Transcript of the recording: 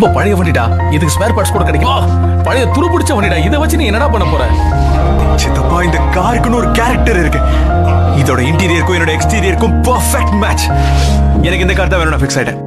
ரொம்ப பழைய வண்டிடா. இதுக்கு ஸ்பேர் பார்ட்ஸ் கூட கிடைக்கும்? பழைய துரு பிடிச்ச வண்டிடா. இதை வச்சு நீ என்னடா பண்ண போற? சித்தப்பா இந்த காருக்குன்னு ஒரு கேரக்டர் இருக்கு. இதோட இன்டீரியருக்கும் என்னோட எக்ஸ்டீரியருக்கும் பர்ஃபெக்ட் மேட்ச் எனக்கு இந்த கார் தான் வேணும் நான் ஃபிக்ஸ் ஆயிட்டேன்.